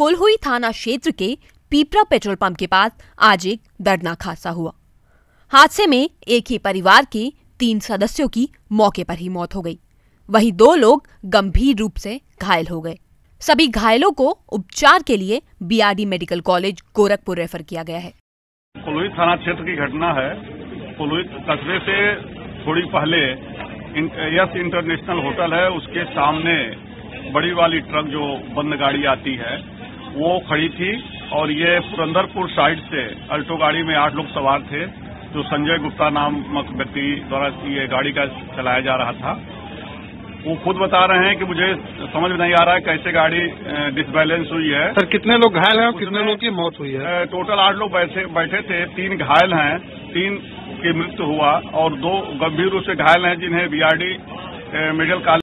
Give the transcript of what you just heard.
कोल्हुई थाना क्षेत्र के पीपरा पेट्रोल पंप के पास आज एक दर्दनाक हादसा हुआ। हादसे में एक ही परिवार के तीन सदस्यों की मौके पर ही मौत हो गई। वहीं दो लोग गंभीर रूप से घायल हो गए। सभी घायलों को उपचार के लिए BRD medical college Gorakhpur refer किया गया है। कोलोई थाना क्षेत्र की घटना है। कोलोई कस्बे से थोड़ी पहले यस इंटरनेशनल होटल है। उसके सामने बड़ी वाली ट्रक जो बंद गाड़ी आती है वो खड़ी थी और ये पुरंदरपुर साइड से अल्टो गाड़ी में आठ लोग सवार थे जो संजय गुप्ता नामक व्यक्ति द्वारा ये गाड़ी का चलाया जा रहा था। वो खुद बता रहे हैं कि मुझे समझ में नहीं आ रहा है कैसे गाड़ी डिसबैलेंस हुई है। सर कितने लोग घायल हैं और कितने लोग की मौत हुई है? टोटल आठ लोग बैठे बैठे थे तीन घायल हैं तीन की मृत्यु हुआ और दो गंभीर रूप से घायल हैं जिन्हें बीआरडी मेडिकल कॉलेज